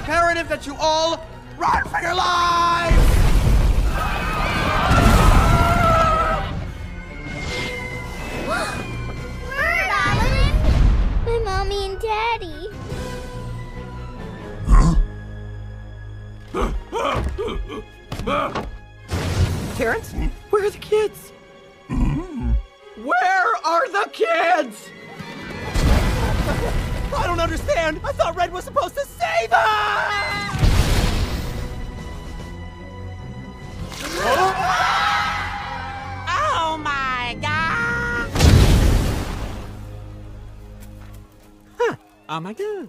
imperative that you all run for your lives! My mommy and daddy. Terence, where are the kids? Where are the kids? I don't understand. I thought Red was supposed to save us! Oh my god.